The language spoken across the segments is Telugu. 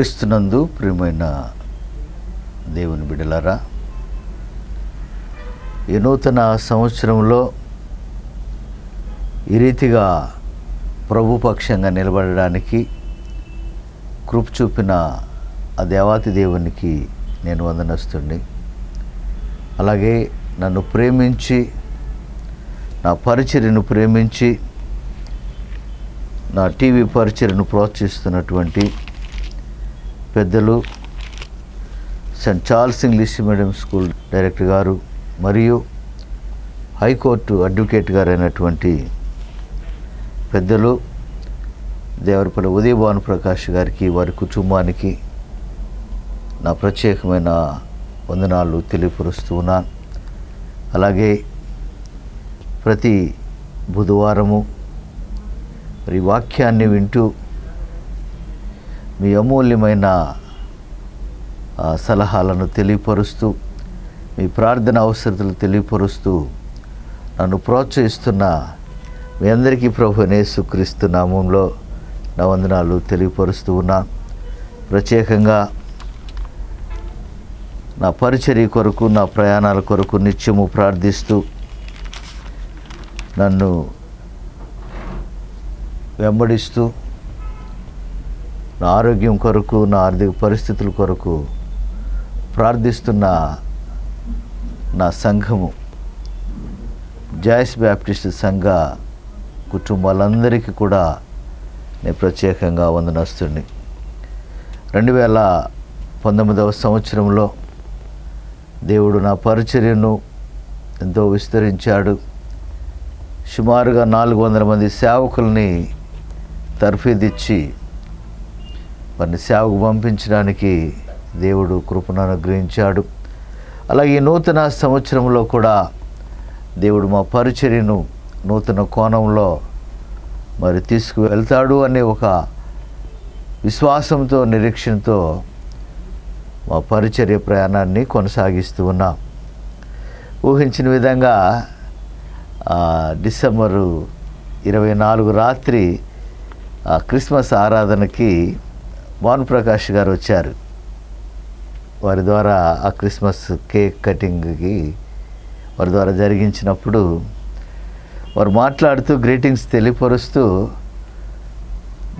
క్రీస్తునందు ప్రియమైన దేవుని బిడలారా ఈ నూతన సంవత్సరంలో ఈ రీతిగా ప్రభుపక్షంగా నిలబడడానికి కృప చూపిన ఆ దేవాతి దేవునికి నేను వందనస్తుండి అలాగే నన్ను ప్రేమించి నా పరిచర్యను ప్రేమించి నా టీవీ పరిచర్యను ప్రోత్సహిస్తున్నటువంటి పెద్దలు saint Charles English medium school director గారు మరియు హైకోర్టు అడ్వకేట్ గారు అయినటువంటి పెద్దలు దేవరపల్లి ఉదయ భాను ప్రకాష్ గారికి వారి కుటుంబానికి నా ప్రత్యేకమైన వందనాలు తెలియపరుస్తూ ఉన్నాను. అలాగే ప్రతి బుధవారము మరి వాక్యాన్ని వింటూ మీ అమూల్యమైన సలహాలను తెలియపరుస్తూ మీ ప్రార్థన అవసరతలు తెలియపరుస్తూ నన్ను ప్రోత్సహిస్తున్న మీ అందరికీ ప్రభు నేసుక్రీస్తు నామంలో నా వందనాలు తెలియపరుస్తూ ఉన్నా. ప్రత్యేకంగా నా పరిచర్య కొరకు నా ప్రయాణాల కొరకు నిత్యము ప్రార్థిస్తూ నన్ను వెంబడిస్తూ నా ఆరోగ్యం కొరకు నా ఆర్థిక పరిస్థితుల కొరకు ప్రార్థిస్తున్న నా సంఘము జాయిస్ బ్యాప్టిస్ట్ సంఘ కుటుంబాలందరికీ కూడా నేను ప్రత్యేకంగా వందనస్తుని. రెండు వేల పంతొమ్మిదవ సంవత్సరంలో దేవుడు నా పరిచర్యను ఎంతో విస్తరించాడు. సుమారుగా నాలుగు వందల మంది సేవకుల్ని తర్ఫీదిచ్చి వారిని సేవకు పంపించడానికి దేవుడు కృపను అనుగ్రహించాడు. అలాగే ఈ నూతన సంవత్సరంలో కూడా దేవుడు మా పరిచర్యను నూతన కోణంలో మరి తీసుకువెళ్తాడు అనే ఒక విశ్వాసంతో నిరీక్షణతో మా పరిచర్య ప్రయాణాన్ని కొనసాగిస్తూ ఉన్నాం. ఊహించిన విధంగా డిసెంబరు ఇరవై నాలుగు రాత్రి ఆ క్రిస్మస్ ఆరాధనకి భానుప్రకాష్ గారు వచ్చారు. వారి ద్వారా ఆ క్రిస్మస్ కేక్ కటింగ్కి వారి ద్వారా జరిగించినప్పుడు వారు మాట్లాడుతూ గ్రీటింగ్స్ తెలియపరుస్తూ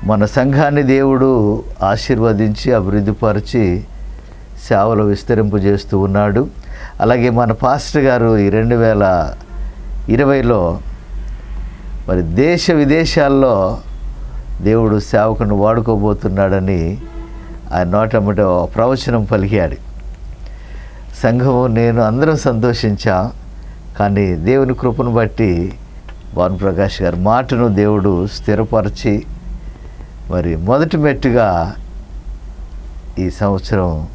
మన సంఘాన్ని దేవుడు ఆశీర్వదించి అభివృద్ధిపరిచి సేవలు విస్తరింపజేస్తూ ఉన్నాడు. అలాగే మన పాస్టర్ గారు ఈ రెండు వేల ఇరవైలో మరి దేశ విదేశాల్లో దేవుడు సేవకుని వాడుకోబోతున్నాడని ఆయన నోటమ్మట ప్రవచనం పలికాడు. సంఘము నేను అందరం సంతోషించా కానీ దేవుని కృపను బట్టి భానుప్రకాష్ గారి మాటను దేవుడు స్థిరపరిచి మరి మొదటి మెట్టుగా ఈ సంవత్సరం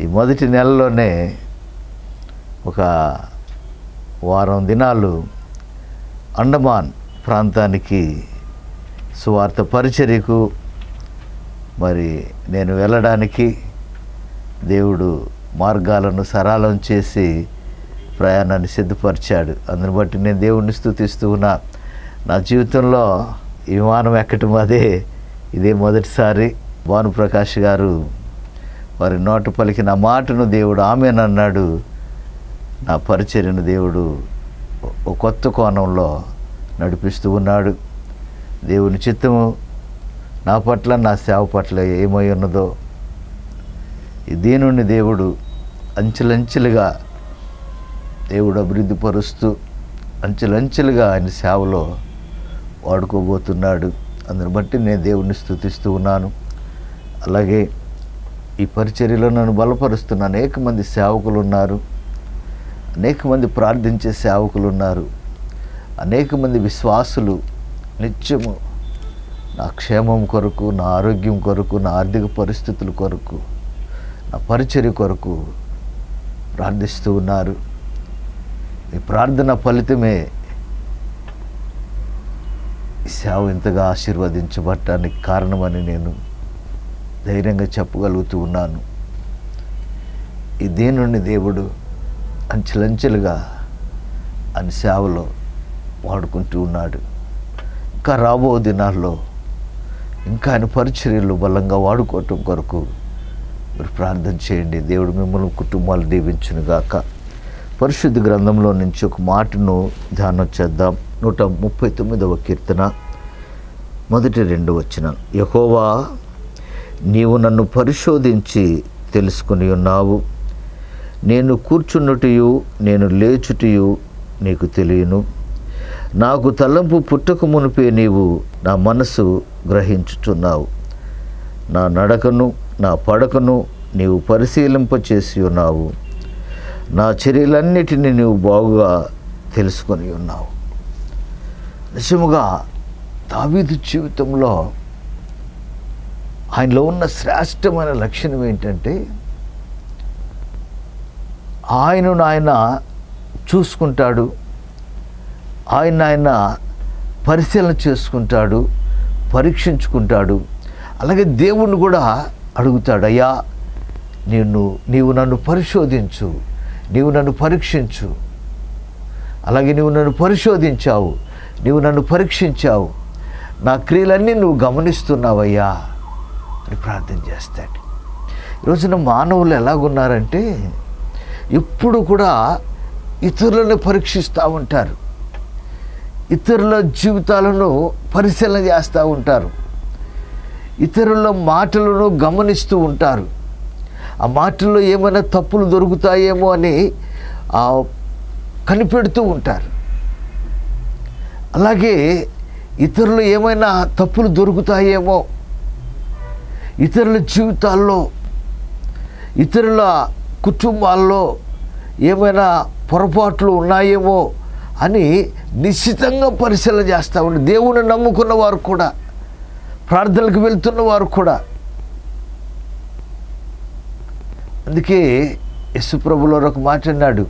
ఈ మొదటి నెలలోనే ఒక వారం దినాలు అండమాన్ ప్రాంతానికి సువార్త పరిచర్యకు మరి నేను వెళ్ళడానికి దేవుడు మార్గాలను సరళం చేసి ప్రయాణాన్ని సిద్ధపరిచాడు. అందుని బట్టి నేను దేవుణ్ణి స్థుతిస్తూ ఉన్నా. నా జీవితంలో ఈ విమానం ఎక్కటం అదే ఇదే మొదటిసారి భానుప్రకాష్ గారు వారి నోట పలికిన మాటను దేవుడు ఆమెనన్నాడు నా పరిచర్యను దేవుడు ఒక కొత్త కోణంలో నడిపిస్తూ ఉన్నాడు. దేవుని చిత్తము నా పట్ల నా సేవ పట్ల ఏమై ఉన్నదో ఈ దీనుని దేవుడు అంచెలంచెలుగా దేవుడు అభివృద్ధి పరుస్తూ అంచెలంచెలుగా ఆయన సేవలో వాడుకోబోతున్నాడు. అందుని బట్టి నేను దేవుణ్ణి స్థుతిస్తూ ఉన్నాను. అలాగే ఈ పరిచర్యలో నన్ను బలపరుస్తున్న అనేక మంది సేవకులు ఉన్నారు అనేక మంది ప్రార్థించే సేవకులు ఉన్నారు అనేక మంది విశ్వాసులు నిత్యము నా క్షేమం కొరకు నా ఆరోగ్యం కొరకు నా ఆర్థిక పరిస్థితుల కొరకు నా పరిచర్య కొరకు ప్రార్థిస్తూ ఉన్నారు. ఈ ప్రార్థన ఫలితమే సేవ ఇంతగా ఆశీర్వదించబడటానికి కారణమని నేను ధైర్యంగా చెప్పగలుగుతూ ఉన్నాను. ఈ దేనుని దేవుడు అంచెలంచెలుగా అని సేవలో వాడుకుంటూ ఉన్నాడు. ఇంకా రాబో దినాల్లో ఇంకా ఆయన పరిచర్యలు బలంగా వాడుకోవటం కొరకు మీరు ప్రార్థన చేయండి. దేవుడు మిమ్మల్ని కుటుంబాలు దీవించును గాక. పరిశుద్ధ గ్రంథంలో నుంచి ఒక మాటను ధ్యానం చేద్దాం. నూట ముప్పై తొమ్మిదవ కీర్తన మొదటి రెండు వచ్చిన యహోవా నీవు నన్ను పరిశోధించి తెలుసుకుని ఉన్నావు. నేను కూర్చున్నటియు నేను లేచుటియు నీకు తెలియను. నాకు తలంపు పుట్టక మునిపే నీవు నా మనసు గ్రహించుచున్నావు. నా నడకను నా పడకను నీవు పరిశీలింపచేసి ఉన్నావు. నా చర్యలన్నిటిని నీవు బాగుగా తెలుసుకొని ఉన్నావు. నిజముగా దావీదు జీవితంలో ఆయనలో ఉన్న శ్రేష్టమైన లక్షణం ఏంటంటే ఆయనను ఆయన చూసుకుంటాడు ఆయన ఆయన పరిశీలన చేసుకుంటాడు పరీక్షించుకుంటాడు. అలాగే దేవుణ్ణి కూడా అడుగుతాడు అయ్యా నిన్ను నీవు నన్ను పరిశోధించు నీవు నన్ను పరీక్షించు. అలాగే నువ్వు నన్ను పరిశోధించావు నువ్వు నన్ను పరీక్షించావు. నా క్రియలన్నీ నువ్వు గమనిస్తున్నావయ్యా అని ప్రార్థన చేస్తాడు. ఈరోజున మానవులు ఎలాగున్నారంటే ఎప్పుడు కూడా ఇతరులను పరీక్షిస్తూ ఉంటారు. ఇతరుల జీవితాలను పరిశీలన చేస్తూ ఉంటారు. ఇతరుల మాటలను గమనిస్తూ ఉంటారు. ఆ మాటల్లో ఏమైనా తప్పులు దొరుకుతాయేమో అని కనిపెడుతూ ఉంటారు. అలాగే ఇతరులు ఏమైనా తప్పులు దొరుకుతాయేమో ఇతరుల జీవితాల్లో ఇతరుల కుటుంబాల్లో ఏమైనా పొరపాట్లు ఉన్నాయేమో అని నిశ్చితంగా పరిశీలన చేస్తూ ఉండి దేవుని నమ్ముకున్న వారు కూడా ప్రార్థనలకు వెళ్తున్న వారు కూడా. అందుకే యశుప్రభులో ఒక మాట అన్నాడు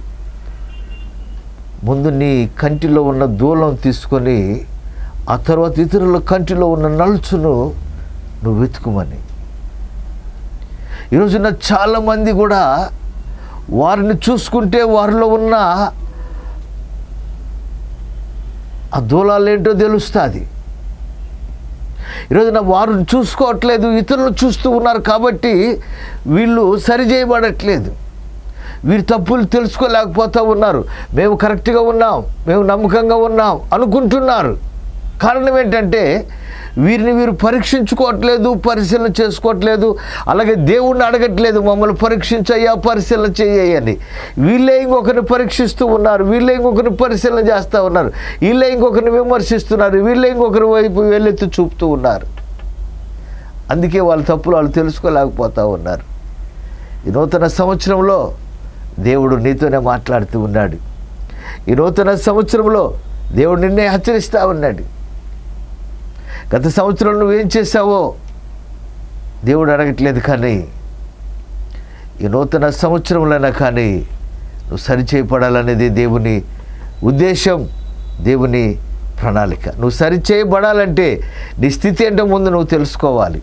ముందు నీ కంటిలో ఉన్న దూలం తీసుకొని ఆ తర్వాత ఇతరుల కంటిలో ఉన్న నలుచును నువ్వు వెతుకుమని. ఈరోజున చాలామంది కూడా వారిని చూసుకుంటే వారిలో ఉన్న ఆ దూలాలు ఏంటో తెలుస్తుంది. ఈరోజున వారు చూసుకోవట్లేదు ఇతరులు చూస్తూ ఉన్నారు కాబట్టి వీళ్ళు సరి చేయబడట్లేదు. వీరు తప్పులు తెలుసుకోలేకపోతూ ఉన్నారు. మేము కరెక్ట్గా ఉన్నాం మేము నమ్మకంగా ఉన్నాం అనుకుంటున్నారు. కారణం ఏంటంటే వీరిని వీరు పరీక్షించుకోవట్లేదు పరిశీలన చేసుకోవట్లేదు. అలాగే దేవుణ్ణి అడగట్లేదు మమ్మల్ని పరీక్షించయ్యా పరిశీలన చేయని వీళ్ళే ఇంకొకరిని పరీక్షిస్తూ ఉన్నారు వీళ్ళే ఇంకొకరిని పరిశీలన చేస్తూ ఉన్నారు వీళ్ళే ఇంకొకరిని విమర్శిస్తున్నారు వీళ్ళే ఇంకొకరి వైపు వెళ్ళెత్తి చూపుతూ ఉన్నారు. అందుకే వాళ్ళ తప్పులు వాళ్ళు తెలుసుకోలేకపోతూ ఉన్నారు. ఈ నూతన సంవత్సరంలో దేవుడు నీతోనే మాట్లాడుతూ ఉన్నాడు. ఈ నూతన సంవత్సరంలో దేవుడు నిన్నే హెచ్చరిస్తూ ఉన్నాడు. గత సంవత్సరం నువ్వేం చేశావో? దేవుడు అడగట్లేదు కానీ ఈ నూతన సంవత్సరంలో కానీ నువ్వు సరిచేయబడాలనేది దేవుని ఉద్దేశం దేవుని ప్రణాళిక. నువ్వు సరిచేయబడాలంటే నీ స్థితి ఏంటో ముందు నువ్వు తెలుసుకోవాలి.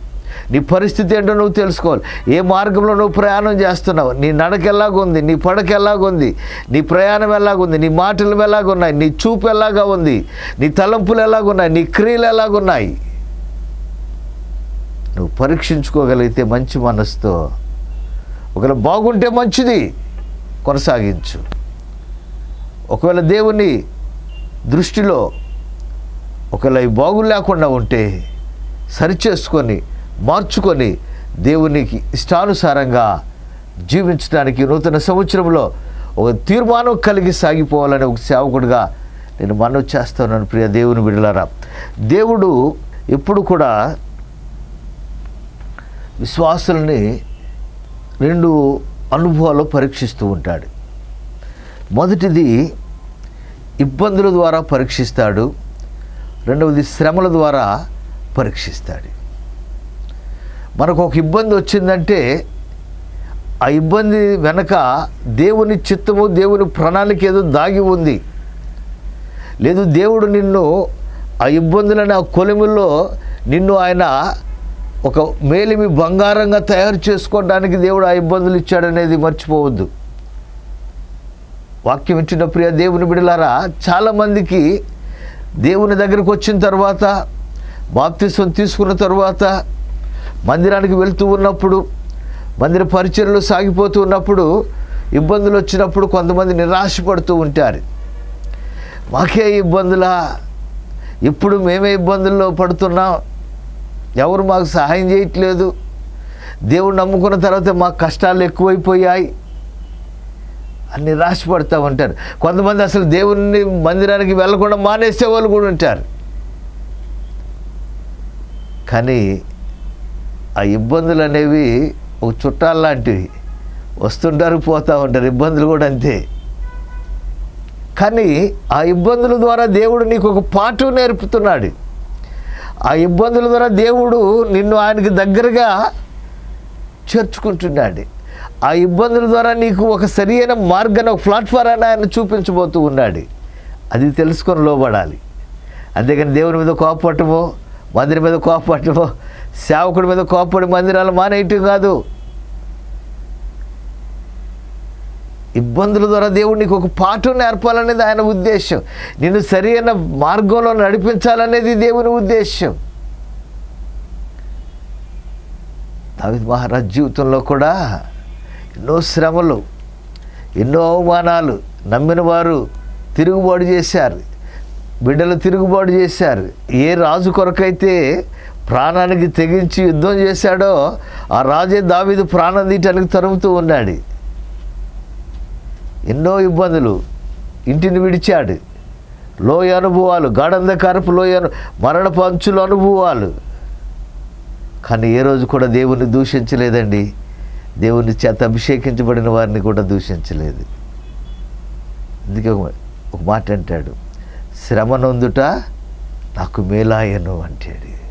నీ పరిస్థితి ఏంటో నువ్వు తెలుసుకోవాలి. ఏ మార్గంలో నువ్వు ప్రయాణం చేస్తున్నావు? నీ నడక ఎలాగుంది? నీ పడక ఎలాగుంది? నీ ప్రయాణం ఎలాగుంది? నీ మాటలు ఎలాగున్నాయి? నీ చూపు ఎలాగా ఉంది? నీ తలంపులు ఎలాగున్నాయి? నీ క్రియలు ఎలాగున్నాయి? నువ్వు పరీక్షించుకోగలిగితే మంచి మనసుతో ఒకవేళ బాగుంటే మంచిది కొనసాగించు. ఒకవేళ దేవుని దృష్టిలో ఒకవేళ ఈ బాగు లేకుండా ఉంటే సరిచేసుకొని మార్చుకొని దేవునికి ఇష్టానుసారంగా జీవించడానికి నూతన సంవత్సరంలో ఒక తీర్మానం కలిగి సాగిపోవాలని ఒక సేవకుడిగా నేను మనవి చేస్తున్నాను ప్రియ దేవుని విడలారా దేవుడు ఎప్పుడు కూడా విశ్వాసుల్ని రెండు అనుభవాలు పరీక్షిస్తూ ఉంటాడు. మొదటిది ఇబ్బందుల ద్వారా పరీక్షిస్తాడు రెండవది శ్రమల ద్వారా పరీక్షిస్తాడు. మనకు ఒక ఇబ్బంది వచ్చిందంటే ఆ ఇబ్బంది వెనక దేవుని చిత్తము దేవుని ప్రణాళిక ఏదో దాగి ఉంది. లేదు దేవుడు నిన్ను ఆ ఇబ్బందులని ఆ కొలిమిలో నిన్ను ఆయన ఒక మేలిమి బంగారంగా తయారు చేసుకోవడానికి దేవుడు ఆ ఇబ్బందులు ఇచ్చాడనేది మర్చిపోవద్దు. వాక్యం ఇచ్చిన ప్రియ దేవుని బిడలారా చాలామందికి దేవుని దగ్గరకు వచ్చిన తర్వాత బాప్తిస్వం తీసుకున్న తర్వాత మందిరానికి వెళ్తూ ఉన్నప్పుడు మందిర పరిచయలు సాగిపోతూ ఉన్నప్పుడు ఇబ్బందులు వచ్చినప్పుడు కొంతమంది నిరాశపడుతూ ఉంటారు. మాకే ఇబ్బందులా? ఇప్పుడు మేమే ఇబ్బందుల్లో పడుతున్నాం? ఎవరు మాకు సహాయం చేయట్లేదు? దేవుడు నమ్ముకున్న తర్వాత మాకు కష్టాలు ఎక్కువైపోయాయి. అని నిరాశపడుతూ ఉంటారు. కొంతమంది అసలు దేవుణ్ణి మందిరానికి వెళ్ళకుండా మానేసే వాళ్ళు కూడా ఉంటారు. కానీ ఆ ఇబ్బందులు అనేవి ఒక చుట్టాలు లాంటివి వస్తుంటారు పోతూ ఉంటారు. ఇబ్బందులు కూడా అంతే. కానీ ఆ ఇబ్బందుల ద్వారా దేవుడు నీకు ఒక పాఠం నేర్పుతున్నాడు. ఆ ఇబ్బందుల ద్వారా దేవుడు నిన్ను ఆయనకి దగ్గరగా చేర్చుకుంటున్నాడు. ఆ ఇబ్బందుల ద్వారా నీకు ఒక సరియైన మార్గాన్ని ఒక ప్లాట్ఫారాన్ని ఆయన చూపించబోతూ ఉన్నాడు. అది తెలుసుకొని లోబడాలి. అంతేకాని దేవుని మీద కోపపట్టమో మందిరం మీద కోపపట్టమో సేవకుడి మీద కోపడి మందిరాలు మానేయటం కాదు. ఇబ్బందుల ద్వారా దేవుడు నీకు ఒక పాఠం నేర్పాలనేది ఆయన ఉద్దేశం. నిన్ను సరైన మార్గంలో నడిపించాలనేది దేవుని ఉద్దేశం. దావిద్ మహారాజ్ జీవితంలో కూడా ఎన్నో శ్రమలు ఎన్నో అవమానాలు నమ్మిన వారు తిరుగుబాటు చేశారు. బిడ్డలు తిరుగుబాటు చేశారు. ఏ రాజు కొరకైతే ప్రాణానికి తెగించి యుద్ధం చేశాడో ఆ రాజే దావీదు ప్రాణం తీయటానికి తరుముతూ ఉన్నాడు. ఎన్నో ఇబ్బందులు ఇంటిని విడిచాడు. లోయ అనుభవాలు గాఢంధకారపు లోయ మరణ మరణపు అనుభవాలు. కానీ ఏ రోజు కూడా దేవుణ్ణి దూషించలేదండి. దేవుని చేత అభిషేకించబడిన వారిని కూడా దూషించలేదు. అందుకే ఒక- ఒక మాట అంటాడు. శ్రమ నొందుట నాకు మేలాయను అంటాడు.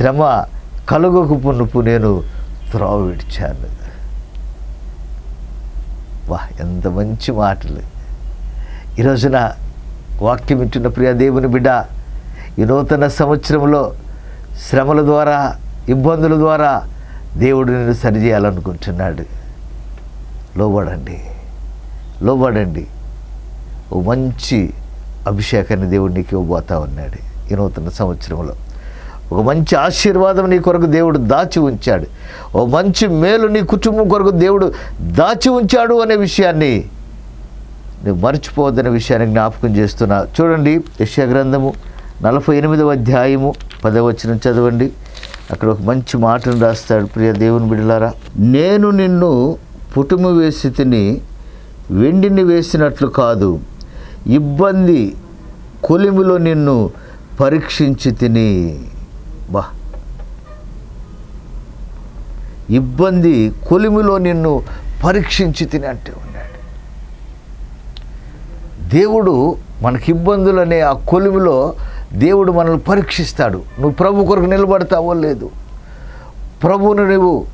శ్రమ కలుగకు పునుపు నేను త్రోవ విడిచాను వా ఎంత మంచి మాటలు. ఈ రోజున వాక్యం ఇచ్చిన ప్రియ దేవుని బిడ్డ ఈ నూతన సంవత్సరంలో శ్రమల ద్వారా ఇబ్బందుల ద్వారా దేవుడు నిన్ను సరిచేయాలనుకుంటున్నాడు. లోబడండి. లోబడండి. ఓ మంచి అభిషేకాన్ని దేవుడు నీకు ఇవ్వబోతా ఉన్నాడు ఈ నూతన సంవత్సరంలో. ఒక మంచి ఆశీర్వాదం నీ కొరకు దేవుడు దాచి ఉంచాడు. ఓ మంచి మేలు నీ కుటుంబం కొరకు దేవుడు దాచి ఉంచాడు అనే విషయాన్ని నువ్వు మర్చిపోవద్దనే విషయాన్ని జ్ఞాపకం చేస్తున్నా. చూడండి యశ్యా గ్రంథము నలభై ఎనిమిదవ అధ్యాయము పదవచనం చదవండి. అక్కడ ఒక మంచి మాటను రాస్తాడు. ప్రియ దేవుని బిడ్డలారా నేను నిన్ను పుటుము వేసి తిని వెండిని వేసినట్లు కాదు ఇబ్బంది కొలిమిలో నిన్ను పరీక్షించి తిని. బా. ఇబ్బంది కొలిమిలో నిన్ను పరీక్షించి తిని అంటే ఉన్నాడు. దేవుడు మనకి ఇబ్బందులు అనే ఆ కొలిమిలో దేవుడు మనల్ని పరీక్షిస్తాడు. నువ్వు ప్రభు కొరకు నిలబడతావో లేదు. ప్రభువును నువ్వు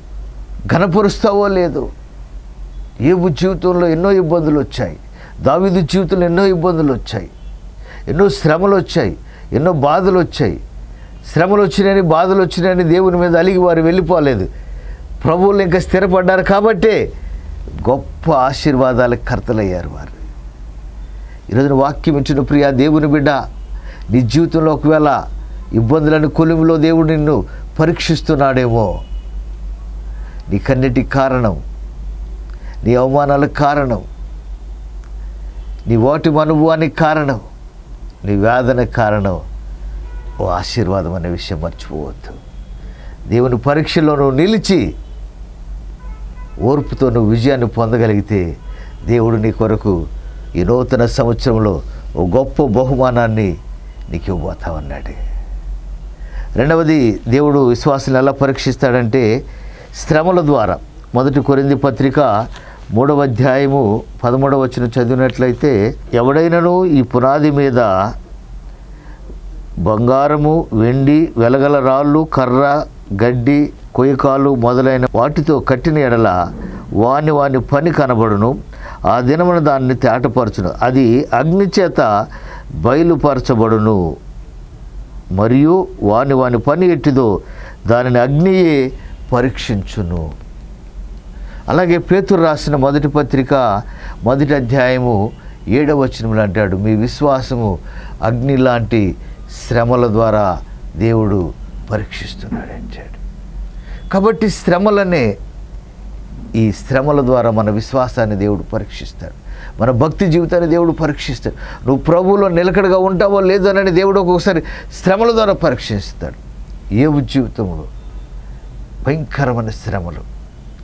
ఘనపరుస్తావో లేదు. ఏబు జీవితంలో ఎన్నో ఇబ్బందులు వచ్చాయి. దావిదు జీవితంలో ఎన్నో ఇబ్బందులు వచ్చాయి. ఎన్నో శ్రమలు వచ్చాయి. ఎన్నో బాధలు వచ్చాయి. శ్రమలు వచ్చినాయని బాధలు వచ్చినాయని దేవుని మీద అలిగి వారు వెళ్ళిపోలేదు. ప్రభువులు ఇంకా స్థిరపడ్డారు కాబట్టే గొప్ప ఆశీర్వాదాలకు కర్తలయ్యారు వారు. ఈరోజున వాక్యం ఇచ్చిన ప్రియ దేవుని బిడ్డ నీ జీవితంలో ఒకవేళ ఇబ్బందులను కొలుములో దేవుడు నిన్ను పరీక్షిస్తున్నాడేమో. నీకన్నిటికి కారణం నీ అవమానాలకు కారణం నీ ఓటి అనుభవానికి కారణం నీ వేదనకు కారణం ఓ ఆశీర్వాదం అనే విషయం మర్చిపోవద్దు. దేవుని పరీక్షలో నువ్వు నిలిచి ఓర్పుతో నువ్వు విజయాన్ని పొందగలిగితే దేవుడు నీ కొరకు ఈ నూతన సంవత్సరంలో ఓ గొప్ప బహుమానాన్ని నీకు ఇవ్వబోతామన్నాడు రెండవది దేవుడు విశ్వాసాన్ని ఎలా పరీక్షిస్తాడంటే శ్రమల ద్వారా. మొదటి కొరింది పత్రిక మూడవ అధ్యాయము పదమూడవ వచ్చిన చదివినట్లయితే ఎవడైనను ఈ పునాది మీద బంగారము వెండి వెలగల రాళ్ళు కర్ర గడ్డి కొయ్యకాలు మొదలైన వాటితో కట్టిన ఎడల వాని వాని పని కనబడును. ఆ దినమున దాన్ని తేటపరచును. అది అగ్ని చేత బయలుపరచబడును. మరియు వాని వాని పని ఎట్టిదో దానిని అగ్నియే పరీక్షించును. అలాగే పేతురు రాసిన మొదటి పత్రిక మొదటి అధ్యాయము ఏడవ అంటాడు. మీ విశ్వాసము అగ్ని లాంటి శ్రమల ద్వారా దేవుడు పరీక్షిస్తున్నాడు అంటాడు కాబట్టి శ్రమలనే ఈ శ్రమల ద్వారా మన విశ్వాసాన్ని దేవుడు పరీక్షిస్తాడు. మన భక్తి జీవితాన్ని దేవుడు పరీక్షిస్తాడు. నువ్వు ప్రభువులో నిలకడగా ఉంటావో లేదో అని దేవుడు ఒక్కొక్కసారి శ్రమల ద్వారా పరీక్షిస్తాడు. ఏ జీవితంలో భయంకరమైన శ్రమలు.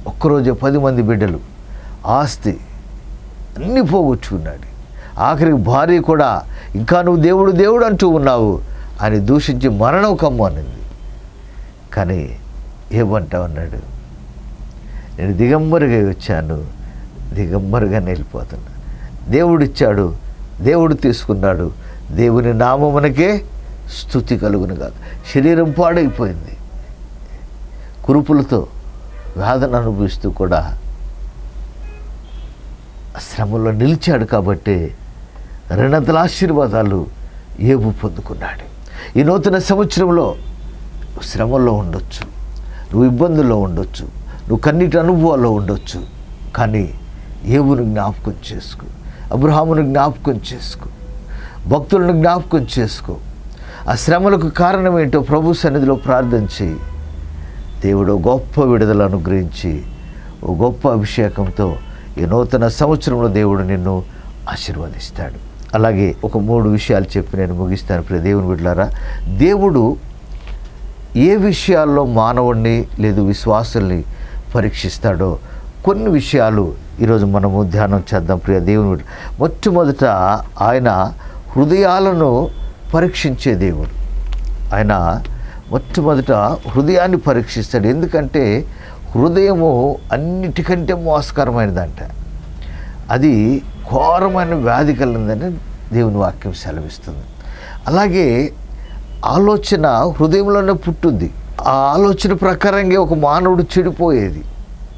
ఒక్కరోజే పది మంది బిడ్డలు ఆస్తి అన్నీ పోగొట్టుకున్నాడు. ఆఖరికి భార్య కూడా ఇంకా నువ్వు దేవుడు దేవుడు అంటూ ఉన్నావు అని దూషించి మరణం కమ్మనింది కానీ ఏమంటావు అన్నాడు నేను దిగంబరిగా వచ్చాను దిగంబరిగా వెళ్ళిపోతున్నా దేవుడిచ్చాడు దేవుడు తీసుకున్నాడు. దేవుని నామమునకే స్థుతి కలుగును కాదు శరీరం పాడైపోయింది. కురుపులతో వేదన అనుభవిస్తూ కూడా శ్రమంలో శ్రమలో నిలిచాడు కాబట్టి రెండంతల ఆశీర్వాదాలు ఏబు పొందుకున్నాడు. ఈ నూతన సంవత్సరంలో నువ్వు శ్రమల్లో ఉండొచ్చు నువ్వు ఇబ్బందుల్లో ఉండొచ్చు నువ్వు కన్నీటి అనుభవాల్లో ఉండొచ్చు కానీ ఏవును జ్ఞాపకం చేసుకో అబ్రహామును జ్ఞాపకం చేసుకో భక్తులను జ్ఞాపకం చేసుకో. ఆ శ్రమలకు కారణం ఏంటో ప్రభు సన్నిధిలో ప్రార్థన చేయి. దేవుడు గొప్ప విడుదల అనుగ్రహించి ఓ గొప్ప అభిషేకంతో ఈ నూతన సంవత్సరంలో దేవుడు నిన్ను ఆశీర్వదిస్తాడు. అలాగే ఒక మూడు విషయాలు చెప్పి నేను ముగిస్తాను ప్రియ దేవుని బిడ్డలారా. దేవుడు ఏ విషయాల్లో మానవుణ్ణి లేదు విశ్వాసుల్ని పరీక్షిస్తాడో కొన్ని విషయాలు ఈరోజు మనము ధ్యానం చేద్దాం ప్రియ దేవుని మొట్టమొదట ఆయన హృదయాలను పరీక్షించే దేవుడు. ఆయన మొట్టమొదట హృదయాన్ని పరీక్షిస్తాడు. ఎందుకంటే హృదయము అన్నిటికంటే మోసకరమైనదంట. అది ఘోరమైన వ్యాధి కలిగిందని దేవుని వాక్యం సెలవిస్తుంది. అలాగే ఆలోచన హృదయంలోనే పుట్టింది. ఆ ఆలోచన ప్రకారంగా ఒక మానవుడు చెడిపోయేది.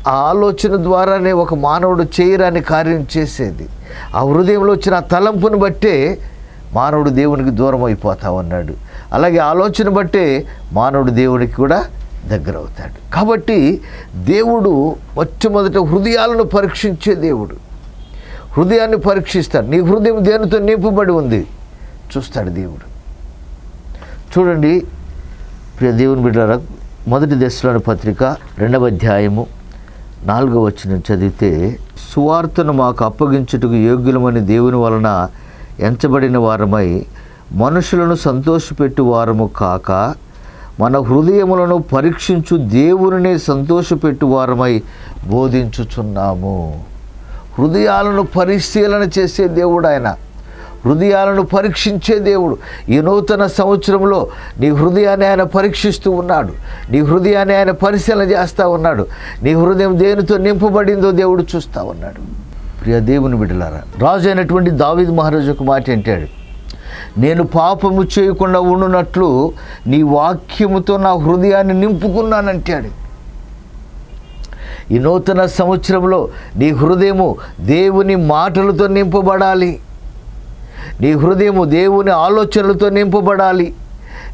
ఆ ఆలోచన ద్వారానే ఒక మానవుడు చేయరాని కార్యం చేసేది. ఆ హృదయంలో వచ్చిన ఆ తలంపును బట్టే మానవుడు దేవునికి దూరం అయిపోతా ఉన్నాడు. అలాగే ఆలోచన బట్టే మానవుడు దేవునికి కూడా దగ్గర అవుతాడు కాబట్టి దేవుడు మొట్టమొదట హృదయాలను పరీక్షించే దేవుడు. హృదయాన్ని పరీక్షిస్తాడు. నీ హృదయం దేనితో నింపబడి ఉంది? చూస్తాడు దేవుడు. చూడండి ప్రియ దేవుని బిడ్డారా మొదటి దశలోని పత్రిక రెండవ అధ్యాయము నాలుగవ వచ్చిన చదివితే సువార్తను మాకు అప్పగించుటకు యోగ్యులమని దేవుని వలన ఎంచబడిన వారమై మనుషులను సంతోషపెట్టు వారము కాక మన హృదయములను పరీక్షించు దేవునినే సంతోషపెట్టు వారమై బోధించుచున్నాము. హృదయాలను పరిశీలన చేసే దేవుడు ఆయన. హృదయాలను పరీక్షించే దేవుడు. ఈ నూతన సంవత్సరంలో నీ హృదయాన్ని ఆయన పరీక్షిస్తూ ఉన్నాడు. నీ హృదయాన్ని ఆయన పరిశీలన చేస్తూ ఉన్నాడు. నీ హృదయం దేనితో నింపబడిందో దేవుడు చూస్తూ ఉన్నాడు. ప్రియ దేవుని బిడ్డలారా రాజు అయినటువంటి దావిద్ మహారాజు ఒక మాట అంటాడు. నేను పాపము చేయకుండా ఉండునట్లు నీ వాక్యముతో నా హృదయాన్ని నింపుకున్నానంటాడు. ఈ నూతన సంవత్సరంలో నీ హృదయము దేవుని మాటలతో నింపబడాలి. నీ హృదయము దేవుని ఆలోచనలతో నింపబడాలి.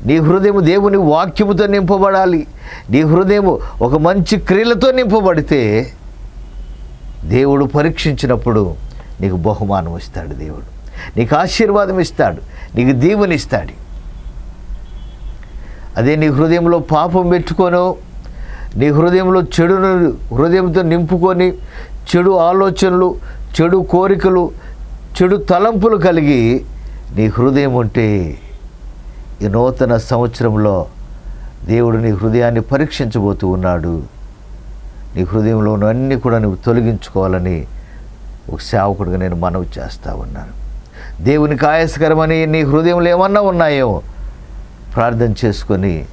నీ హృదయము దేవుని వాక్యముతో నింపబడాలి. నీ హృదయము ఒక మంచి క్రియలతో నింపబడితే దేవుడు పరీక్షించినప్పుడు నీకు బహుమానం ఇస్తాడు దేవుడు. నీకు ఆశీర్వాదం ఇస్తాడు. నీకు దీవెనిస్తాడు అదే నీ హృదయంలో పాపం పెట్టుకోను నీ హృదయంలో చెడును హృదయంతో నింపుకొని చెడు ఆలోచనలు చెడు కోరికలు చెడు తలంపులు కలిగి నీ హృదయం ఉంటే ఈ నూతన సంవత్సరంలో దేవుడు నీ హృదయాన్ని పరీక్షించబోతూ ఉన్నాడు. నీ హృదయంలో అన్నీ కూడా నువ్వు తొలగించుకోవాలని ఒక సేవకుడిగా నేను మనవి చేస్తూ ఉన్నాను. దేవునికి ఆయాసకరమని నీ హృదయంలో ఏమన్నా ఉన్నాయో ప్రార్థన చేసుకొని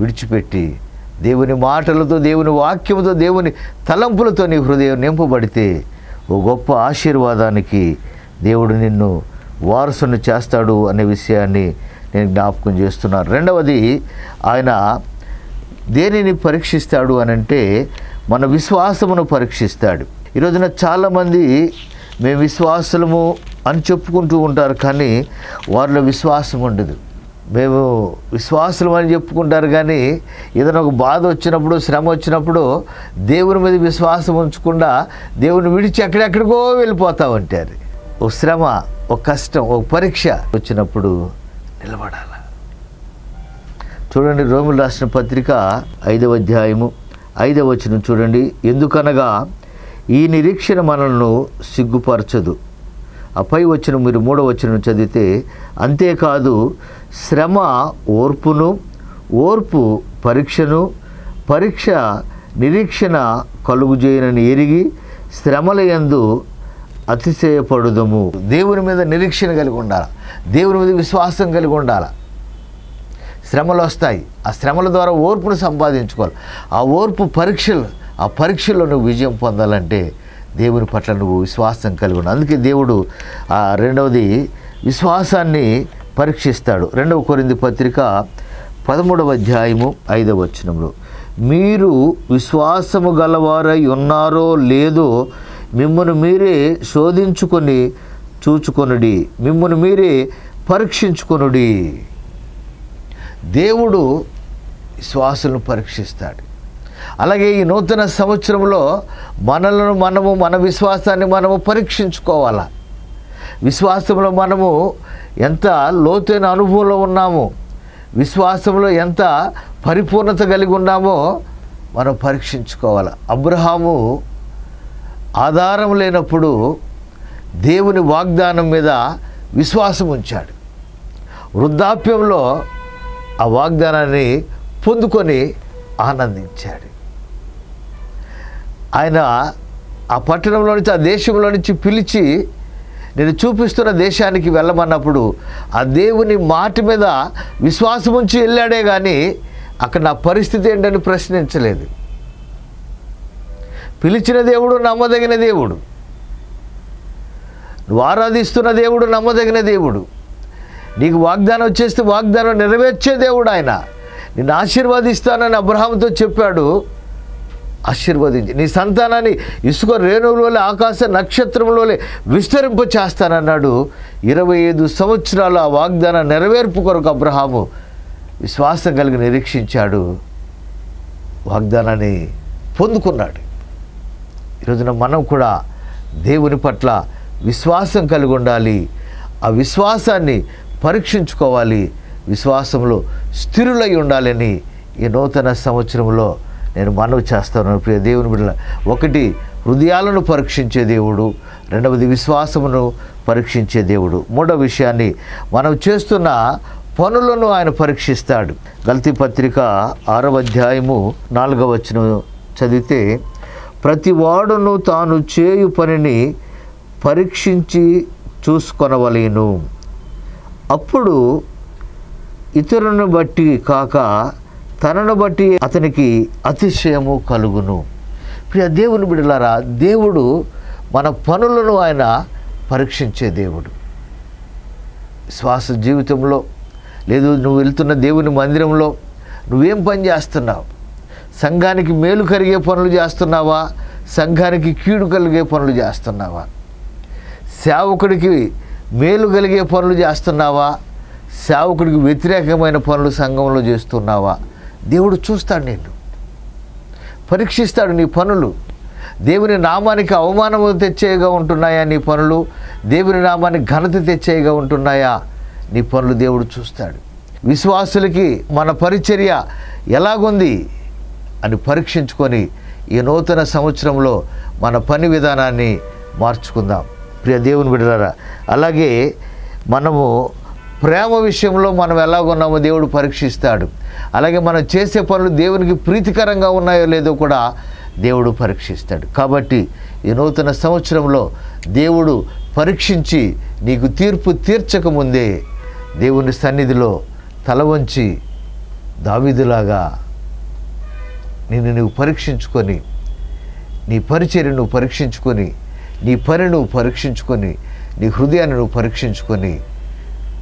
విడిచిపెట్టి దేవుని మాటలతో దేవుని వాక్యముతో దేవుని తలంపులతో నీ హృదయం నింపబడితే ఓ గొప్ప ఆశీర్వాదానికి దేవుడు నిన్ను వారసుని చేస్తాడు అనే విషయాన్ని నేను జ్ఞాపకం చేస్తున్నాను రెండవది ఆయన దేనిని పరీక్షిస్తాడు అని అంటే మన విశ్వాసమును పరీక్షిస్తాడు. ఈరోజున చాలామంది మేము విశ్వాసము అని చెప్పుకుంటూ ఉంటారు కానీ వారిలో విశ్వాసం ఉండదు. మేము విశ్వాసం అని చెప్పుకుంటారు కానీ ఏదైనా ఒక బాధ వచ్చినప్పుడు శ్రమ వచ్చినప్పుడు దేవుని మీద విశ్వాసం ఉంచకుండా దేవుని విడిచి ఎక్కడెక్కడికో వెళ్ళిపోతా ఉంటారు ఒక శ్రమ ఒక కష్టం ఒక పరీక్ష వచ్చినప్పుడు నిలబడాల. చూడండి రోమిల్ రాసిన పత్రిక ఐదవ అధ్యాయము ఐదవ వచనం చూడండి. ఎందుకనగా ఈ నిరీక్షణ మనల్ని సిగ్గుపరచదు. ఆ పై వచ్చిన మీరు మూడవ వచ్చిన చదివితే అంతేకాదు శ్రమ ఓర్పును ఓర్పు పరీక్షను పరీక్ష నిరీక్షణ కలుగుజేయనని ఎరిగి శ్రమల యందు అతిశయపడుదము. దేవుని మీద నిరీక్షణ కలిగి ఉండాలి. దేవుని మీద విశ్వాసం కలిగి ఉండాలి. శ్రమలు వస్తాయి. ఆ శ్రమల ద్వారా ఓర్పును సంపాదించుకోవాలి. ఆ ఓర్పు పరీక్షలు ఆ పరీక్షలో నువ్వు విజయం పొందాలంటే దేవుని పట్ల నువ్వు విశ్వాసం కలిగి ఉండాలి. అందుకే దేవుడు ఆ రెండవది విశ్వాసాన్ని పరీక్షిస్తాడు. రెండవ కొరింది పత్రిక పదమూడవ అధ్యాయము ఐదవ వచనంలో మీరు విశ్వాసము గలవారై ఉన్నారో లేదో మిమ్మల్ని మీరే శోధించుకొని చూచుకొనుడి. మిమ్మల్ని మీరే పరీక్షించుకొనుడి. దేవుడు విశ్వాసులను పరీక్షిస్తాడు. అలాగే ఈ నూతన సంవత్సరంలో మనలను మనము మన విశ్వాసాన్ని మనము పరీక్షించుకోవాలా? విశ్వాసంలో మనము ఎంత లోతైన అనుభవంలో ఉన్నామో విశ్వాసంలో ఎంత పరిపూర్ణత కలిగి ఉన్నామో మనం పరీక్షించుకోవాలి. అబ్రహాము ఆధారం లేనప్పుడు దేవుని వాగ్దానం మీద విశ్వాసం ఉంచాడు. వృద్ధాప్యంలో ఆ వాగ్దానాన్ని పొందుకొని ఆనందించాడు. ఆయన ఆ పట్టణంలో నుంచి ఆ దేశంలో నుంచి పిలిచి నేను చూపిస్తున్న దేశానికి వెళ్ళమన్నప్పుడు ఆ దేవుని మాట మీద విశ్వాసం ఉంచి వెళ్ళాడే కానీ అక్కడ నా పరిస్థితి ఏంటని ప్రశ్నించలేదు. పిలిచిన దేవుడు నమ్మదగిన దేవుడు. నువ్వు ఆరాధిస్తున్న దేవుడు నమ్మదగిన దేవుడు. నీకు వాగ్దానం వచ్చేస్తే వాగ్దానం నెరవేర్చే దేవుడు ఆయన. నిన్ను ఆశీర్వదిస్తానని అబ్రహాంతో చెప్పాడు. ఆశీర్వదించి. నీ సంతానాన్ని ఇసుక రేణువులోలే ఆకాశ నక్షత్రంలోలే విస్తరింప చేస్తానన్నాడు. ఇరవై ఐదు సంవత్సరాల ఆ వాగ్దాన నెరవేర్పు కొరకు అబ్రహాము విశ్వాసం కలిగి నిరీక్షించాడు. వాగ్దానాన్ని పొందుకున్నాడు. ఈరోజున మనం కూడా దేవుని పట్ల విశ్వాసం కలిగి ఉండాలి. ఆ విశ్వాసాన్ని పరీక్షించుకోవాలి. విశ్వాసంలో స్థిరులై ఉండాలని ఈ నూతన సంవత్సరంలో నేను మనవి చేస్తాను. ప్రియ దేవుని బిడ్డల ఒకటి హృదయాలను పరీక్షించే దేవుడు రెండవది విశ్వాసమును పరీక్షించే దేవుడు. మూడవ విషయాన్ని మనం చేస్తున్న పనులను ఆయన పరీక్షిస్తాడు. గల్తీ పత్రిక ఆరవ అధ్యాయము నాలుగవ వచనం చదివితే ప్రతి వాడును తాను చేయు పనిని పరీక్షించి చూసుకొనవలేను. అప్పుడు ఇతరులను బట్టి కాక తనను బట్టి అతనికి అతిశయము కలుగును. ప్రియ దేవుని బిడలారా దేవుడు మన పనులను ఆయన పరీక్షించే దేవుడు. శ్వాస జీవితంలో లేదు నువ్వు వెళ్తున్న దేవుని మందిరంలో నువ్వేం పని చేస్తున్నావు? సంఘానికి మేలు కలిగే పనులు చేస్తున్నావా? సంఘానికి కీడు కలిగే పనులు చేస్తున్నావా? సేవకుడికి మేలు కలిగే పనులు చేస్తున్నావా? సేవకుడికి వ్యతిరేకమైన పనులు సంఘంలో చేస్తున్నావా? దేవుడు చూస్తాడు నిన్ను. పరీక్షిస్తాడు నీ పనులు. దేవుని నామానికి అవమానము తెచ్చేయగా ఉంటున్నాయా నీ పనులు? దేవుని నామానికి ఘనత తెచ్చేయగా ఉంటున్నాయా నీ పనులు దేవుడు చూస్తాడు. విశ్వాసులకి మన పరిచర్య ఎలాగుంది అని పరీక్షించుకొని ఈ నూతన సంవత్సరంలో మన పని విధానాన్ని మార్చుకుందాం. ప్రియ దేవుని బిడ్డలారా అలాగే మనము ప్రేమ విషయంలో మనం ఎలాగున్నామో దేవుడు పరీక్షిస్తాడు. అలాగే మనం చేసే పనులు దేవునికి ప్రీతికరంగా ఉన్నాయో లేదో కూడా దేవుడు పరీక్షిస్తాడు. కాబట్టి ఈ నూతన సంవత్సరంలో దేవుడు పరీక్షించి నీకు తీర్పు తీర్చక ముందే దేవుని సన్నిధిలో తల వంచి దావిదులాగా నిన్ను నువ్వు పరీక్షించుకొని నీ పరిచర్య నువ్వు పరీక్షించుకొని నీ పని నువ్వు పరీక్షించుకొని నీ హృదయాన్ని నువ్వు పరీక్షించుకొని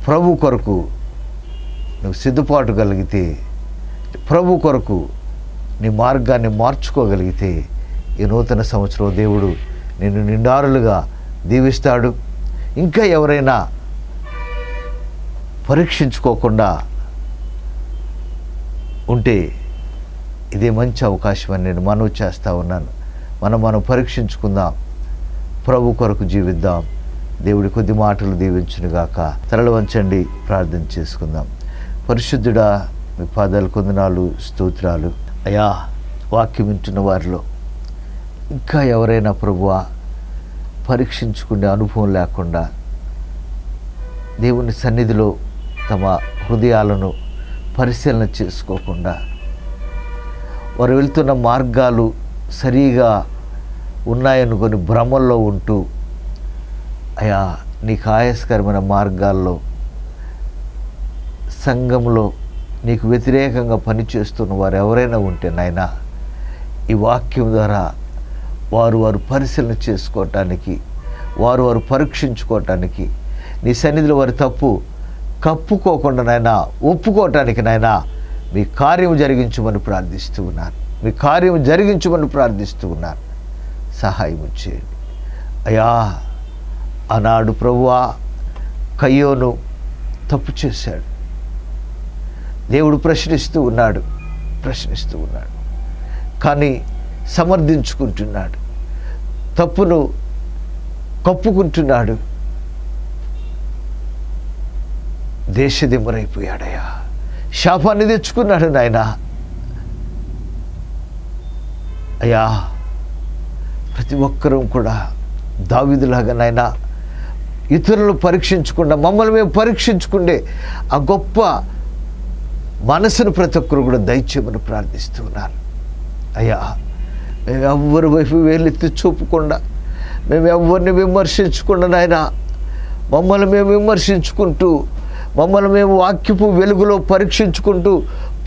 ప్రభు కొరకు నువ్వు సిద్ధపాటు కలిగితే ప్రభు కొరకు నీ మార్గాన్ని మార్చుకోగలిగితే ఈ నూతన సంవత్సరం దేవుడు నిన్ను నిండారులుగా దీవిస్తాడు. ఇంకా ఎవరైనా పరీక్షించుకోకుండా ఉంటే ఇదే మంచి అవకాశం అని నేను మనవి చేస్తూ ఉన్నాను. మనం మనం పరీక్షించుకుందాం. ప్రభు కొరకు జీవిద్దాం. దేవుడి కొద్ది మాటలు దీవించునుగాక. తరలు వంచండి ప్రార్థన చేసుకుందాం. పరిశుద్ధుడా మీ పాదాలు కొందనాలు స్తోత్రాలు. అయా వాక్యం వింటున్న వారిలో ఇంకా ఎవరైనా ప్రభువ పరీక్షించుకునే అనుభవం లేకుండా దేవుని సన్నిధిలో తమ హృదయాలను పరిశీలన చేసుకోకుండా వారు వెళ్తున్న మార్గాలు సరిగా ఉన్నాయనుకొని భ్రమల్లో ఉంటూ అయా నీకు ఆయాస్కరమైన మార్గాల్లో సంఘంలో నీకు వ్యతిరేకంగా పనిచేస్తున్న వారు ఎవరైనా ఉంటే నాయన ఈ వాక్యం ద్వారా వారు వారు పరిశీలన చేసుకోవటానికి వారు వారు పరీక్షించుకోవటానికి నీ సన్నిధిలో వారి తప్పు కప్పుకోకుండా నాయనా ఒప్పుకోవటానికి నాయనా మీ కార్యం జరిగించమని ప్రార్థిస్తూ ఉన్నాను. మీ కార్యం జరిగించమని ప్రార్థిస్తూ ఉన్నాను. సహాయం చేయండి. అయ్యా ఆనాడు ప్రభువా కయ్యోను తప్పు చేశాడు. దేవుడు ప్రశ్నిస్తూ ఉన్నాడు ప్రశ్నిస్తూ ఉన్నాడు. కానీ సమర్థించుకుంటున్నాడు తప్పును కప్పుకుంటున్నాడు. దేశదిమ్మరైపోయాడయ్యా శాపాన్ని తెచ్చుకున్నాడు నాయన. అయ్యా ప్రతి ఒక్కరూ కూడా దావిదులాగా నాయనా ఇతరులు పరీక్షించకుండా మమ్మల్ని మేము పరీక్షించుకుండే ఆ గొప్ప మనసును ప్రతి ఒక్కరు కూడా దయచేయమని ప్రార్థిస్తున్నారు అయ్యా మేము ఎవ్వరి వైపు వేలెత్తి చూపకుండా మేము ఎవరిని విమర్శించకుండా నాయన మమ్మల్ని మేము విమర్శించుకుంటూ మమ్మల్ని మేము వాక్యపు వెలుగులో పరీక్షించుకుంటూ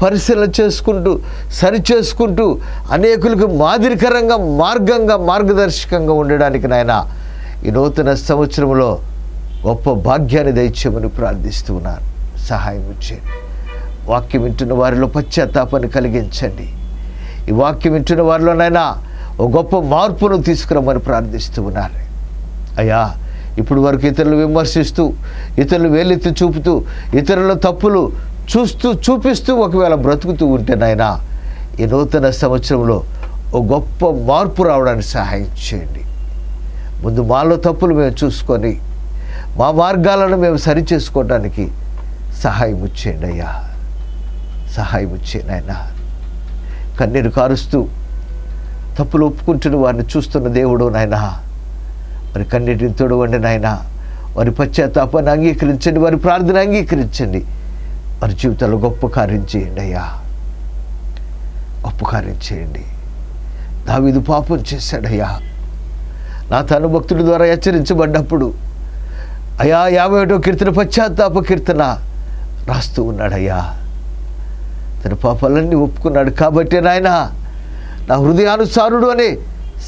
పరిశీలన చేసుకుంటూ సరి చేసుకుంటూ అనేకులకు మాదిరికరంగా మార్గంగా మార్గదర్శకంగా ఉండడానికి నాయన ఈ నూతన సంవత్సరంలో గొప్ప భాగ్యాన్ని దయచేయమని ప్రార్థిస్తూ ఉన్నాను. సహాయం చేయండి. వాక్యం వింటున్న వారిలో పశ్చాత్తాపాన్ని కలిగించండి. ఈ వాక్యం వింటున్న వారిలోనైనా ఒక గొప్ప మార్పును తీసుకురమ్మని ప్రార్థిస్తూ ఉన్నారు అయ్యా ఇప్పుడు వరకు ఇతరులు విమర్శిస్తూ ఇతరులు వేలెత్తి చూపుతూ ఇతరుల తప్పులు చూస్తూ చూపిస్తూ ఒకవేళ బ్రతుకుతూ ఉంటే నాయనా ఈ నూతన సంవత్సరంలో ఒక గొప్ప మార్పు రావడానికి సహాయం చేయండి. ముందు మాలో తప్పులు మేము చూసుకొని మా మార్గాలను మేము సరి చేసుకోవడానికి సహాయం ఇచ్చేయండి అయ్యా. సహాయం ఇచ్చేయండి ఆయన కన్నీరు కారుస్తూ తప్పులు ఒప్పుకుంటున్న వారిని చూస్తున్న దేవుడు నాయన. మరి కన్నీటిని తోడవండి నాయన. వారి పశ్చాత్తాపాన్ని అంగీకరించండి వారి ప్రార్థన అంగీకరించండి. వారి జీవితాలు గొప్ప కార్యం చేయండి అయ్యా. గొప్ప కార్యం చేయండి. దావీదు పాపం చేశాడయ్యా. నా తను భక్తుడి ద్వారా హెచ్చరించబడ్డప్పుడు అయా యాభై ఒకటో కీర్తన పశ్చాత్తాప కీర్తన రాస్తూ ఉన్నాడయ్యా. తన పాపాలన్నీ ఒప్పుకున్నాడు కాబట్టి నాయన నా హృదయానుసారుడు అనే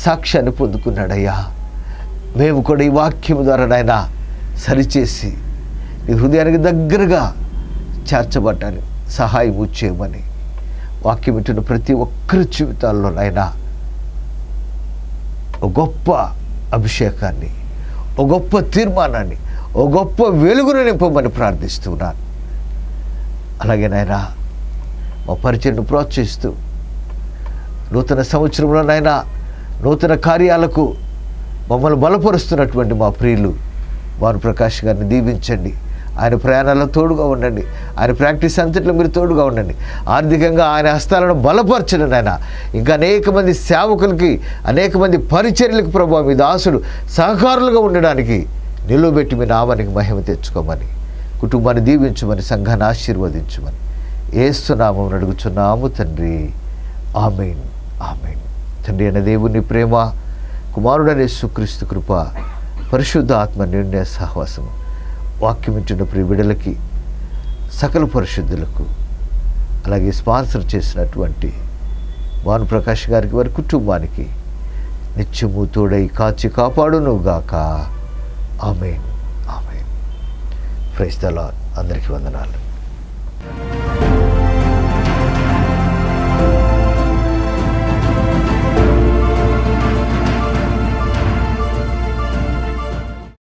సాక్ష్యాన్ని పొందుకున్నాడయ్యా. మేము కూడా ఈ వాక్యం ద్వారా నాయన సరిచేసి నీ హృదయానికి దగ్గరగా చేర్చబడ్డాను సహాయం చేయమని వాక్యం వింటున్న ప్రతి ఒక్కరి జీవితాల్లో నాయన ఒక గొప్ప అభిషేకాన్ని ఒక గొప్ప తీర్మానాన్ని ఒక గొప్ప వెలుగును నింపమని ప్రార్థిస్తున్నాను. అలాగే నాయనా మా పరిచయను ప్రోత్సహిస్తూ నూతన సంవత్సరంలో నాయన నూతన కార్యాలకు మమ్మల్ని బలపరుస్తున్నటువంటి మా ప్రియులు వారు ప్రకాష్ గారిని దీవించండి. ఆయన ప్రయాణాల్లో తోడుగా ఉండండి. ఆయన ప్రాక్టీస్ అంతట్లో మీరు తోడుగా ఉండండి. ఆర్థికంగా ఆయన హస్తాలను బలపరచండి ఆయన ఇంకా అనేక మంది సేవకులకి అనేక మంది పరిచర్లకు ప్రభావ మీ దాసుడు సహకారులుగా ఉండడానికి నిలువబెట్టి మీ నామానికి మహిమ తెచ్చుకోమని కుటుంబాన్ని దీవించమని సంఘాన్ని ఆశీర్వదించమని ఏస్తున్నామని అడుగుచున్నాము తండ్రి. ఆమెన్. ఆమెన్. తండ్రి అయిన దేవుని ప్రేమ కుమారుడనే సుక్రీస్తు కృప పరిశుద్ధ ఆత్మ నిర్ణయ సహవాసము. వాక్యం వింటున్న సకల పరిశుద్ధులకు అలాగే స్పాన్సర్ చేసినటువంటి భాను ప్రకాష్ గారికి వారి కుటుంబానికి నిత్యము తోడై కాచి కాపాడునుగాక. ఆమెన్. ఆమెన్. ప్రైస్తలా అందరికీ వందనాలు.